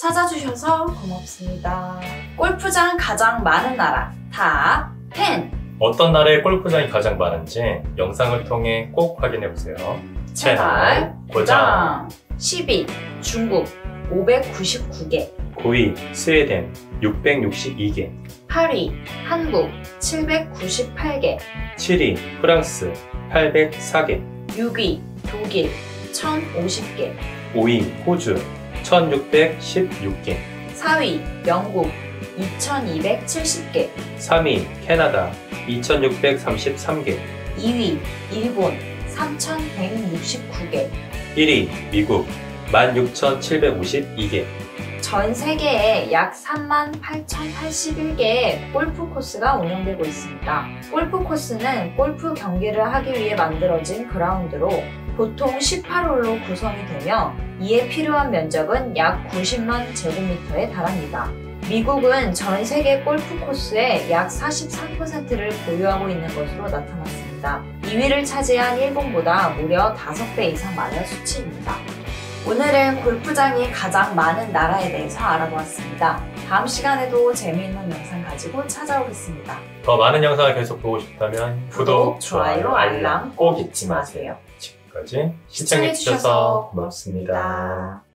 찾아주셔서 고맙습니다. 골프장 가장 많은 나라 top 10. 어떤 나라의 골프장이 가장 많은지 영상을 통해 꼭 확인해 보세요. 채널 고정 10위 중국 599개 9위 스웨덴 662개 8위 한국 798개 7위 프랑스 804개 6위 독일 1050개 5위 호주 1616개. 4위 영국 2270개. 3위 캐나다 2633개. 2위 일본 3169개. 1위 미국 16,752개. 전 세계에 약 38,081개의 골프 코스가 운영되고 있습니다. 골프 코스는 골프 경기를 하기 위해 만들어진 그라운드로 보통 18홀로 구성이 되며 이에 필요한 면적은 약 90만 제곱미터에 달합니다. 미국은 전 세계 골프 코스의 약 43%를 보유하고 있는 것으로 나타났습니다. 2위를 차지한 일본보다 무려 5배 이상 많은 수치입니다. 오늘은 골프장이 가장 많은 나라에 대해서 알아보았습니다. 다음 시간에도 재미있는 영상 가지고 찾아오겠습니다. 더 많은 영상을 계속 보고 싶다면 구독, 좋아요, 알람 꼭 잊지 마세요. 지금까지 시청해주셔서 고맙습니다.